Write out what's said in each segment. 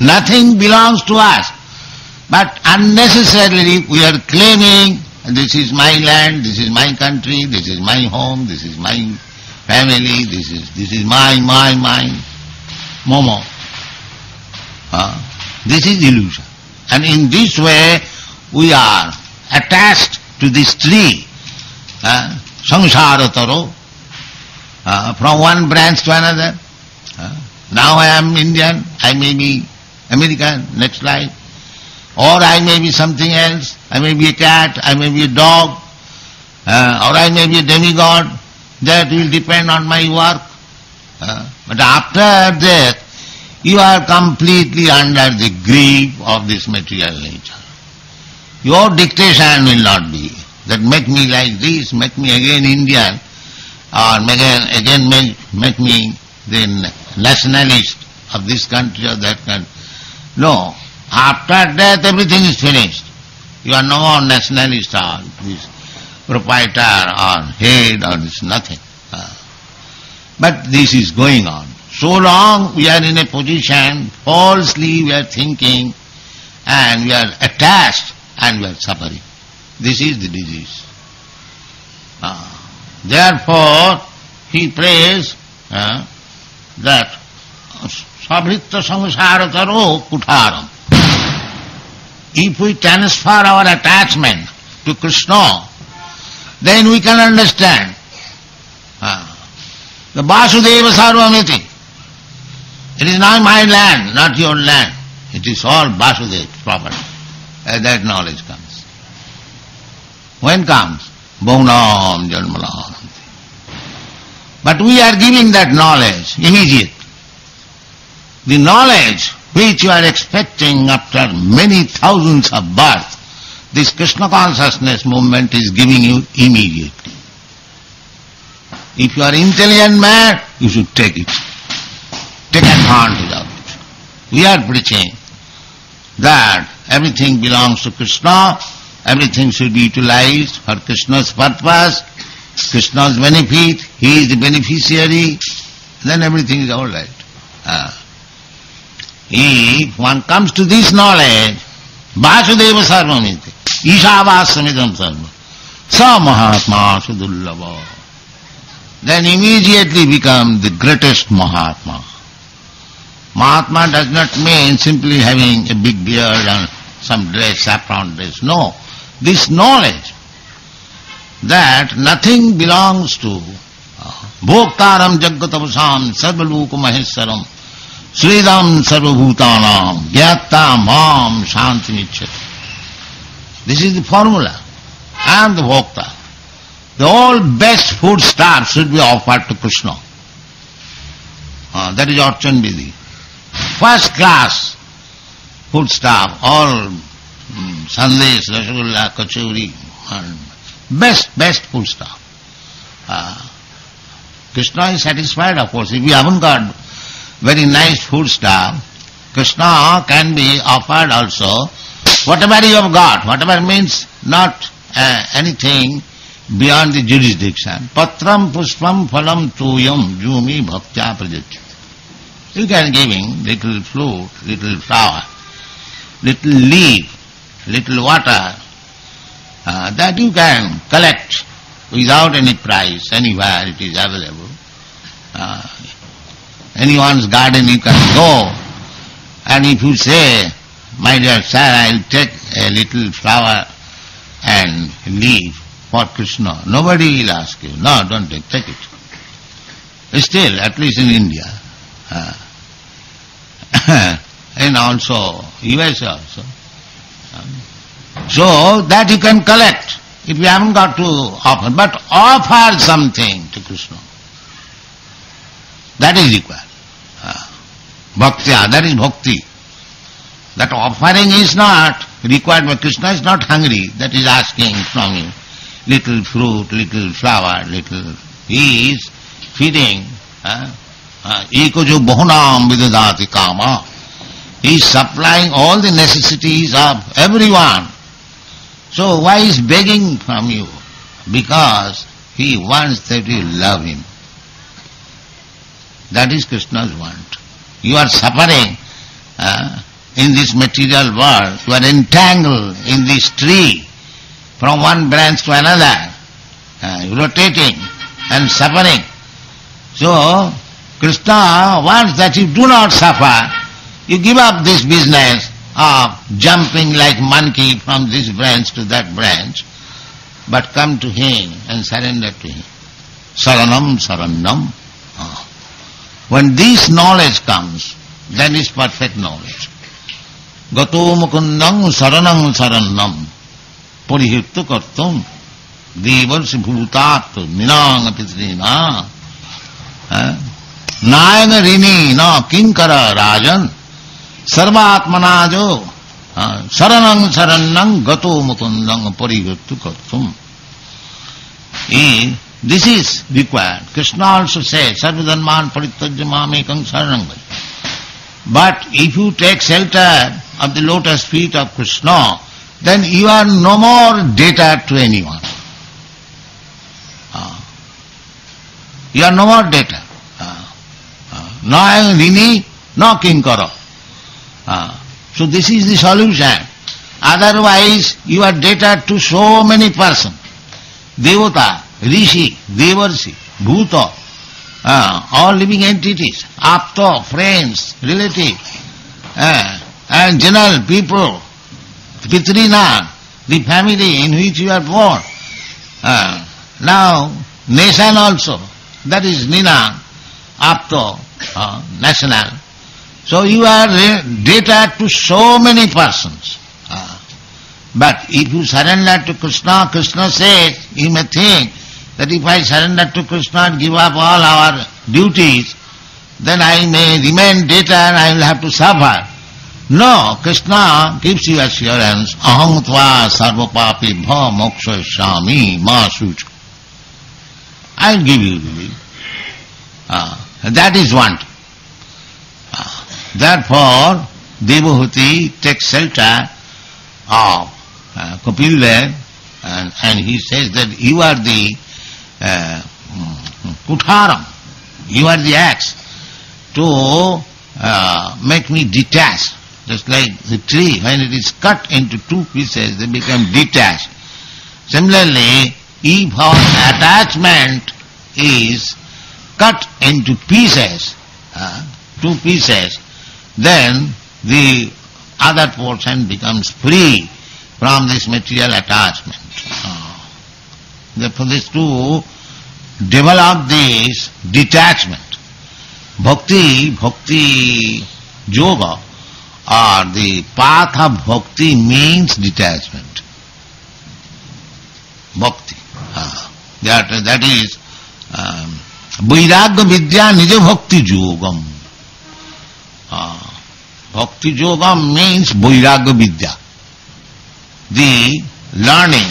Nothing belongs to us. But unnecessarily we are claiming this is my land, this is my country, this is my home, this is my family, this is this is my, my, my. Momo. Uh, this is illusion. And in this way we are attached to this tree, uh, samsara uh, from one branch to another. Uh, now I am Indian, I may be American, next life. Or I may be something else, I may be a cat, I may be a dog, uh, or I may be a demigod. That will depend on my work. Uh, but after death, you are completely under the grip of this material nature. Your dictation will not be that make me like this, make me again Indian, or make, again make, make me the nationalist of this country or that country. No. After death everything is finished. You are no more nationalist or this proprietor or head or this nothing. Uh, but this is going on. So long we are in a position, falsely we are thinking and we are attached and we are suffering. This is the disease. Uh, therefore, he prays uh, that If we transfer our attachment to Krishna, then we can understand uh, the Vasudeva Sarvamiti. It is not my land, not your land. It is all Vasudev's property. As that knowledge comes. When comes? Bhaunam Janmalam. But we are giving that knowledge immediate. The knowledge which you are expecting after many thousands of births, this Krishna consciousness movement is giving you immediately. If you are intelligent man, you should take it. Take advantage of it. We are preaching that everything belongs to Krishna, everything should be utilized for Krishna's purpose, Krishna's benefit, he is the beneficiary, then everything is all right. Uh, if one comes to this knowledge, Vasudeva Sarvamiti, Ishavassamidam Sarva, Sa Mahatma Sudullava, then immediately become the greatest Mahatma. Mahatma does not mean simply having a big beard and some dress, saffron dress. No. This knowledge that nothing belongs to Bhoktaram Jagatavasam Sarvaloka Maheswaram Sridam Sarvabhutanam Gyata Mam Shantimichat. This is the formula. Am the Bhokta. The all best food stuff should be offered to Krishna. Uh, that is Archan Vidhi. First class food stuff, all um, sandesh, rasgulla, and best, best food stuff. Uh, Krishna is satisfied of course. If we haven't got very nice food stuff, Krishna can be offered also whatever you have got, whatever means not uh, anything beyond the jurisdiction. Patram pushpam phalam tuyam jumi bhaktya prajachyati. You can give him little fruit, little flower, little leaf, little water, uh, that you can collect without any price, anywhere it is available. Uh, anyone's garden you can go, and if you say, my dear sir, I'll take a little flower and leave for Krishna, nobody will ask you, no, don't take, take it. Still, at least in India, uh, and also USA also. So that you can collect if you haven't got to offer, but offer something to Krishna. That is required. Uh, bhakti, that is bhakti. That offering is not required by Krishna is not hungry, that is asking from you little fruit, little flower, little... He is feeding. Uh, Eko jo bahunam vidadati kama. He is supplying all the necessities of everyone. So why is begging from you? Because he wants that you love him. That is Krishna's want. You are suffering. Uh, in this material world, you are entangled in this tree from one branch to another, uh, rotating and suffering. So, Krishna wants that you do not suffer. You give up this business of jumping like monkey from this branch to that branch, but come to him and surrender to him. Saranam, saranam. Ah. When this knowledge comes, then is perfect knowledge. Gato mukundam saranam saranam. Parihyutta kartum. Devarsi bhutat minang pitrina. नायन ऋणी न किंकर राजन सर्वात्मना जो शरणं शरणं गतो मुकुंदं परिगतु कर्तुम This is required. Krishna also says, Sarvadharman paritajya mamekam saranam But if you take shelter of the lotus feet of Krishna, then you are no more debtor to anyone. Uh, you are no more debtor. No rini, no kinkara. Uh, so this is the solution. Otherwise, you are debtor to so many persons. Devata, Rishi, Devarsi, Bhuta, uh, all living entities, apta, friends, relatives, uh, and general people, Pitrina, the family in which you are born. Uh, now, nation also, that is Nina, apta, uh, national. So you are debtor to so many persons. Uh, but if you surrender to Krishna, Krishna says, you may think that if I surrender to Krishna and give up all our duties, then I may remain debtor and I will have to suffer. No, Krishna gives you assurance, aham tva sarvapapi bha moksha shami ma sucha. I will give you relief. Uh, that is one. Uh, therefore, Devahuti takes shelter of uh, Kapildev and, and he says that you are the kutharam, you are the axe to uh, make me detached. Just like the tree, when it is cut into two pieces, they become detached. Similarly, if our attachment is cut into pieces, uh, two pieces, then the other portion becomes free from this material attachment. Uh, therefore, this to develop this detachment. Bhakti, bhakti yoga, or the path of bhakti means detachment. Bhakti. Uh, that, that is um, वैराग्य विद्या निज भक्ति योगम Bhakti Yogam means Vairagya Vidya the learning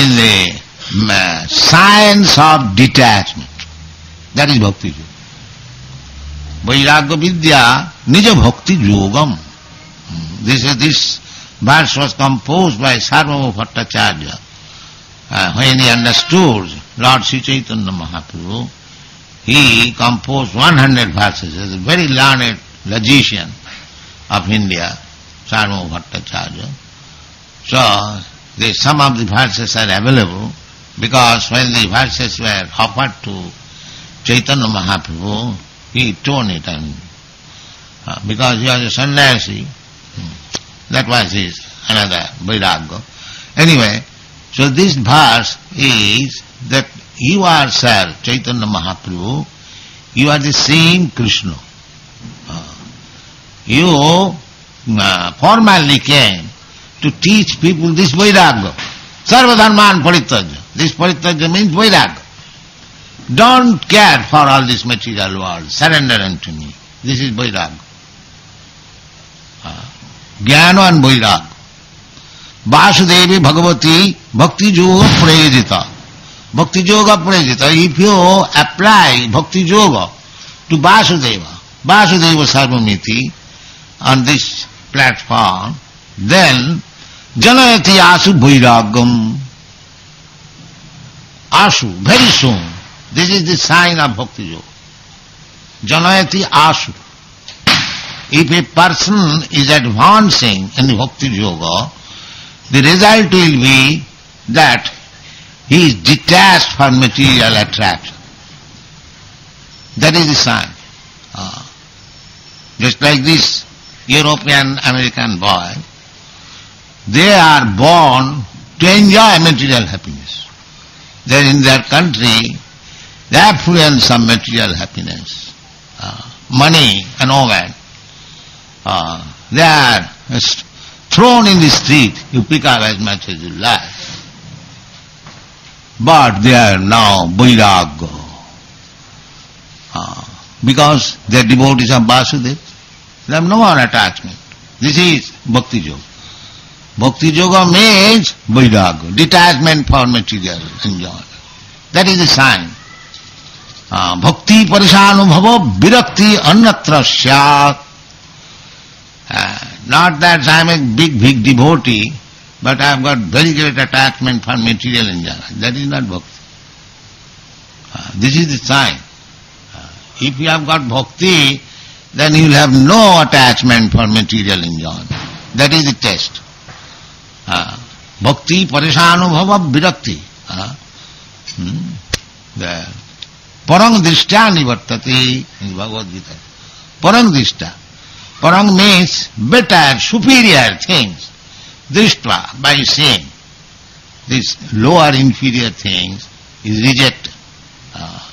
In the science of detachment that is भक्ति योग वैराग्य विद्या निज भक्ति योगम this this verse was composed by Sarvabhauma Bhattacharya uh, when he understood Lord Sri Chaitanya Mahaprabhu, he composed 100 verses. He is a very learned logician of India, Sarma Bhattacharya. So, the, some of the verses are available because when the verses were offered to Chaitanya Mahaprabhu, he torn it and uh, because he was a sannyasi, hmm, that was his another vairagya. Anyway, so this verse is that you are, sir, Chaitanya Mahaprabhu, you are the same Krishna. Uh, you uh, formally came to teach people this Vairagya. Sarvadharman Paritajya. This Paritajya means Vairagya. Don't care for all this material world. Surrender unto me. This is Vairagya. Uh, Jnana and Vairagya. Vasudevi Bhagwati भक्ति योग प्रेरिता भक्ति योग प्रेरिता if you apply भक्ति योग to Vasudev Vasudev सर्वमिति on this platform, then janayati asu vairagam. Asu, very soon. This is the sign of bhakti yoga. Janayati asu. if a person is advancing in bhakti yoga, the result will be that he is detached from material attraction. That is the sign. Uh, just like this European American boy, they are born to enjoy material happiness. Then in their country, the affluence of material happiness, uh, money and all that. Uh, they are thrown in the street, you pick up as much as you like. But they are now Vairagya. Uh, because they are devotees of Vasudeva. They have no more attachment. This is Bhakti Yoga. Bhakti Yoga means Vairagya, detachment for material enjoyment. That is the sign. Uh, bhakti parishanubhava virakti annatra syat. Uh, not that I am a big, big devotee, but I have got very great attachment for material enjoyment. That is not bhakti. Uh, this is the sign. Uh, if you have got bhakti, then you will have no attachment for material enjoyment. That is the test. Uh, bhakti parishanubhava virakti. Uh, hmm, the parang drishtya nivartati in Bhagavad Gita. Parang drishtya. Parang means better, superior things. Drishtva, by seeing. These lower, inferior things is rejected. Uh,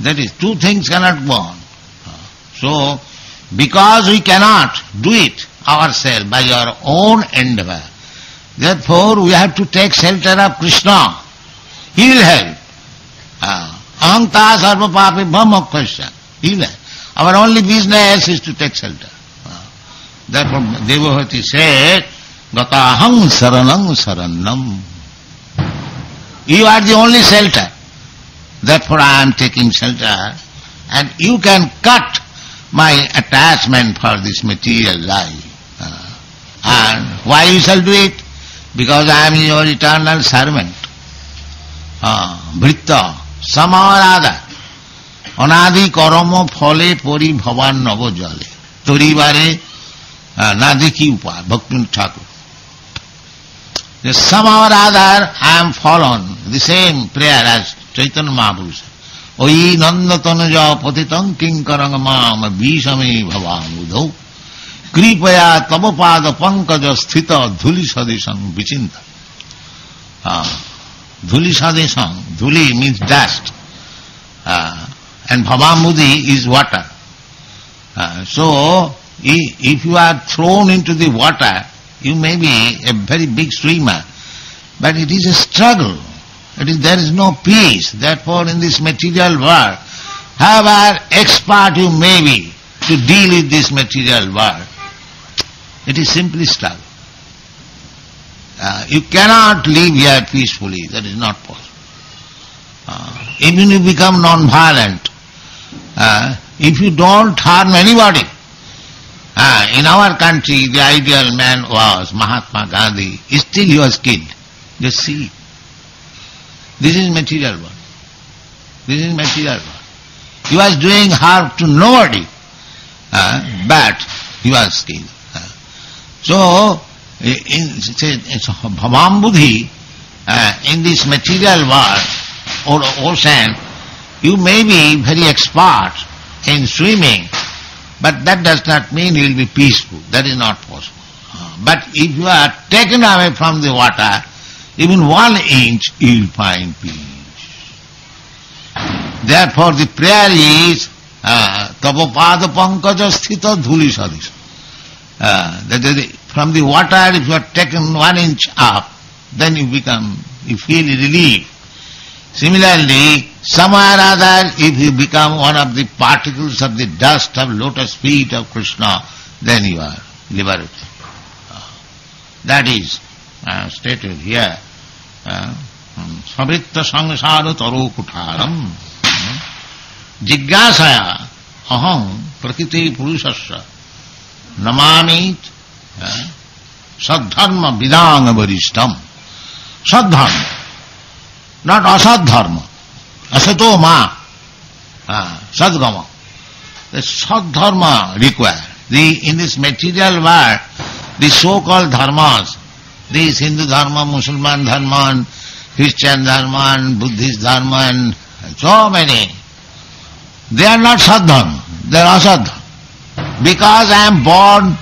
that is, two things cannot go on. Uh, so, because we cannot therefore we have to take shelter of Krishna. He will help. Uh, Ahanta sarva papi bhamakasya. He will help. Our only business is to take shelter. Uh, therefore Devahuti said, Gatahang saranang saranam. You are the only shelter. Therefore I am taking shelter and you can cut my attachment for this material life. Uh, and why you shall do it? Because I am your eternal servant. Uh, Vritta, Samarada. অনাদি কর্ম ফলে পরি ভবান নব জলে তরিবারে না দেখি উপায় ভক্তি ঠাকুর Some I am fallen, the same prayer as Chaitanya Mahaprabhu ওই নন্দতনজ পতিতং কিঙ্করং মাম বিষমে ভবামুধৌ कृपया तब पाद पंकज स्थित धूलि सदेशं विचिंता धूलि सदेशं धूलि means dust uh, and bhavamudi is water. So if you are thrown into the water, you may be a very big swimmer, but it is a struggle. It is, there is no peace. Therefore, in this material world, however expert you may be to deal with this material world, it is simply struggle. Uh, you cannot live here peacefully. That is not possible. Uh, even if you become non-violent, uh, if you don't harm anybody, uh, in our country the ideal man was Mahatma Gandhi, still he was killed. Just see. This is material world. This is material world. He was doing harm to nobody, uh, but he was killed. Uh, so, in, Buddhi, uh, in this material world or ocean, you may be very expert in swimming, but that does not mean you will be peaceful. That is not possible. Uh, but if you are taken away from the water, even one inch you will find peace. Therefore the prayer is Tapa pada pankaja sthita dhuli sadis. That is, from the water if you are taken one inch up, then you become, you feel relief. Similarly, somewhere or other, if you become one of the particles of the dust of lotus feet of Krishna, then you are liberated. That is uh, stated here. Savritta sangsara taro kutaram jigyasaya aham prakriti purushasya asad dharma. Asato ma, uh, sadgama. The sad dharma required. The, in this material world, the so-called dharmas, these Hindu dharma, Muslim dharma, and Christian dharma, and Buddhist dharma, and so many, they are not sadhan, they are asadhan. Because I am born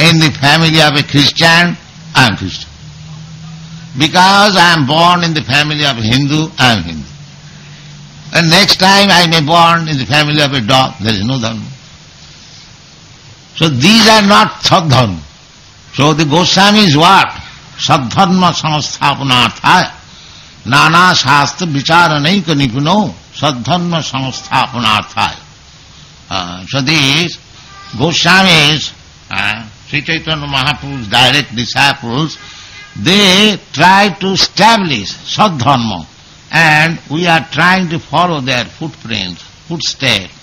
in the family of a Christian, I am Christian. Because I am born in the family of a Hindu, I am Hindu. And next time I may born in the family of a dog, there is no dharma. So these are not sadhan. So the Goswami is what? Sadharma samasthapanarthaya. Nana shastra vicharanaika nipuno sadharma samasthapanarthaya. Uh, so these Goswamis, uh, Sri Chaitanya Mahaprabhu's direct disciples, they try to establish Sadharma and we are trying to follow their footprints, footsteps.